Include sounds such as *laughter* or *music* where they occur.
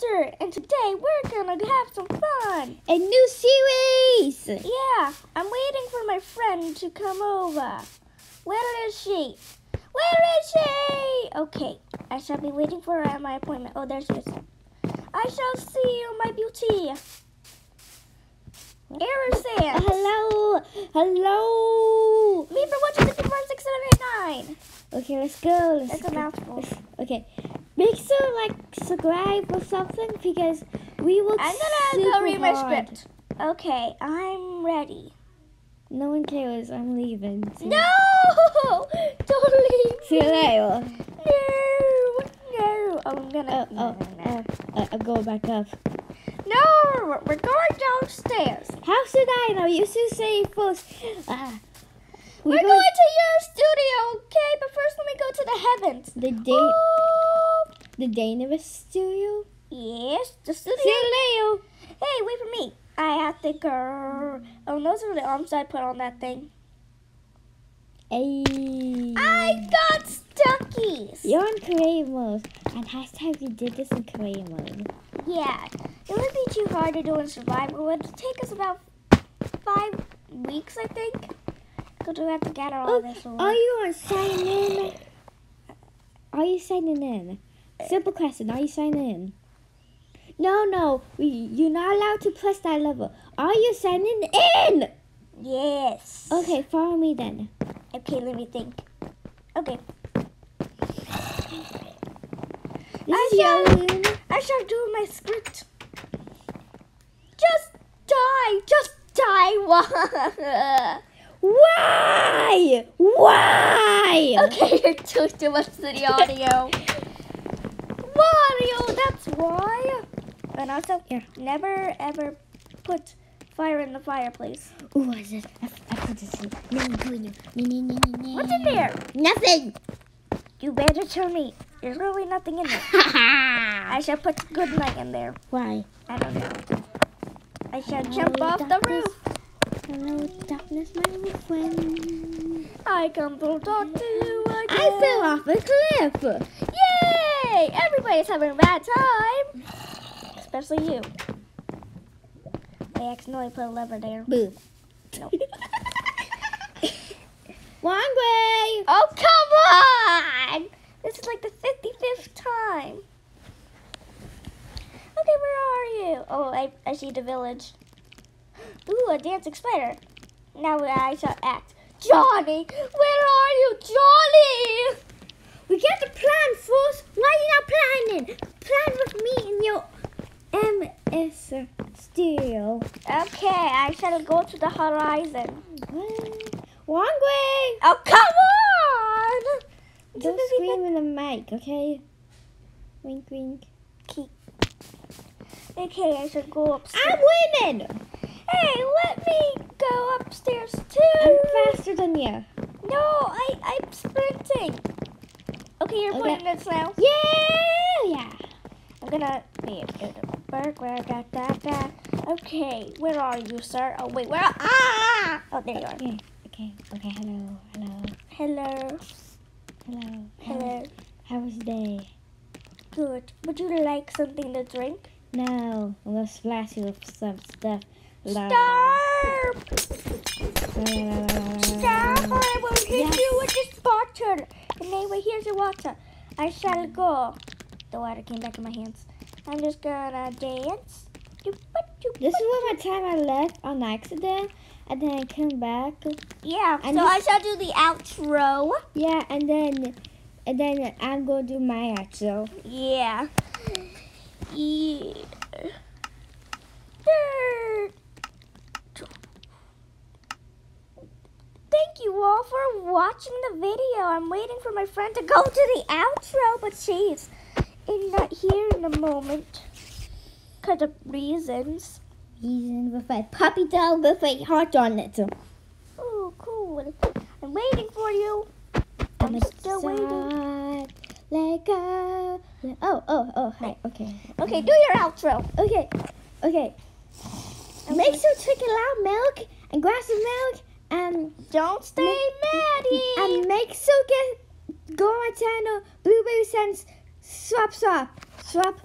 Monster, and today we're gonna have some fun. A new series! Yeah, I'm waiting for my friend to come over. Where is she? Where is she? Okay, I shall be waiting for her at my appointment. Oh, there she is. I shall see you, my beauty. Here is Uh, hello! Hello! Me for one, two, three, four, five, six, seven, eight, nine. Okay, let's go. Let's That's a mouthful. Let's- Okay. Make sure like subscribe or something because we will I'm gonna go read my hard. script. Okay, I'm ready. No one cares. I'm leaving. See- No! *laughs* Don't leave See you later. No, no. I'm gonna. Oh, oh, oh, uh, I'll go back up. No, we're going downstairs. How should I know? You should say first. Ah. We're go- going to your studio, okay? But first, let me go to the heavens. the day Oh, the Daniverse studio. yes, the studio. See you later. Hey, wait for me. I have to go. Oh, those are the arms I put on that thing. Hey. I got stuckies. You're on creative mode, and hashtag you did this in creative mode. Yeah, it would be too hard to do in survival. It would take us about five weeks, I think. Because we have to gather all Oh, this. are you on sign in? Are you signing in? Simple question. Are you signing in? No, no. We, you're not allowed to press that level. Are you signing in? Yes. Okay, follow me then. Okay, let me think. Okay. This I shall-. I shall do my script. Just die. Just die. *laughs* Why? Why? okay, *laughs* you're too, too much to the audio. *laughs* Mario, that's why. And also, Yeah. never ever put fire in the fireplace. Ooh, I just I, I put this in. No, no, no, no, no, no, no. What's in there? Nothing. You better tell me. There's really nothing in there. *laughs* I shall put good night in there. Why? I don't know. I shall jump Hello, off the roof. Hello, darkness, my old friend. I come to talk to you again. I fell off a cliff. Everybody's having a bad time. Especially you. I accidentally put a lever there. Boo. No. Wrong *laughs* way. Oh, come on! This is like the 55th time. Okay, where are you? Oh, I, I see the village. Ooh, a dancing spider. Now I shall act. Johnny! Where are you, Johnny? We got to plan first. Why you Plan with me in your MS studio. Okay, I shall go to the horizon. Wrong way. Oh, come on! Don't scream in the mic, okay? Wink, wink. Okay, I should go upstairs. I'm winning. Hey, let me go upstairs too! I'm faster than you. No, I, I'm sprinting. Okay, you're Okay. playing this now. I'm gonna be burglar. Da, da, da. Okay, where are you, sir? Oh wait, where? Ah! Oh, there you are. Okay, okay, okay. Hello, hello, Hello, hello. hello. How was the day? Good. Would you like something to drink? No, I'm gonna splash you with some stuff. La- Stop! Stop! Or I will hit Yes. you with this bottle. And anyway, here's your water. I shall go. The water came back in my hands. I'm just gonna dance. This is what my time I left on accident, and then I came back. Yeah, And so this- I shall do the outro. Yeah, and then, and then I'm gonna do my outro. Yeah. Yeah. Thank you all for watching the video. I'm waiting for my friend to go to the outro, but she's in not here in the moment because of reasons. Reason with a puppy dog with a heart on it. Oh, cool. I'm waiting for you. I'm I'm still waiting. Let go. Oh, oh, oh, hi. Okay. Okay, do your outro. Okay. Okay. Make sure to take a loud milk and glass of milk and Don't stay Maddie. and make sure get go on my channel Blueberry Sense Swap Swap Swap